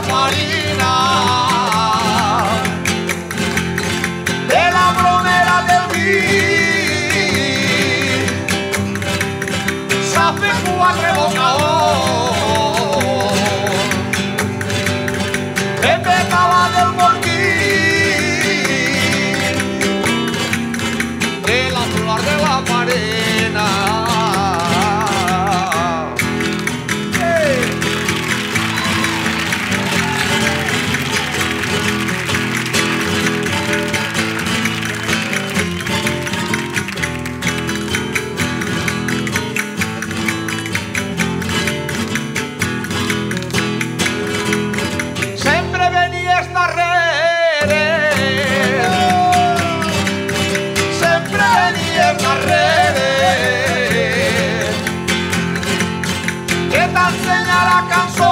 Guarina de la bromera del mí sabe cuatro bocaos en pecaba del morquín de la flor de la Guarina já.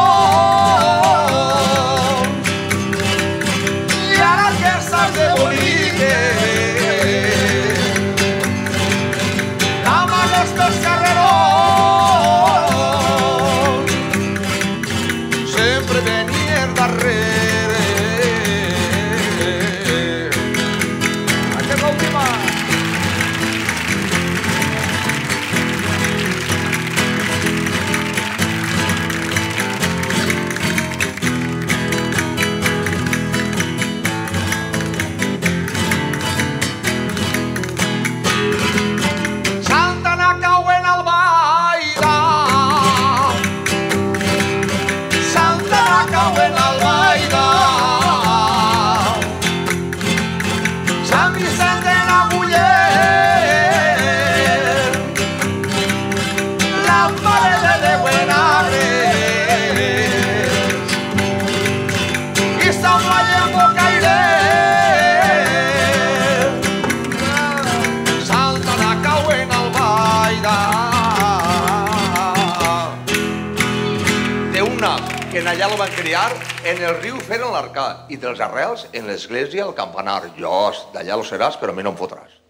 Que en allà lo van criar, en el riu feren l'arcà, i dels arrels en l'església el campanar. Jo, d'allà lo seràs, però a mi no em fotràs.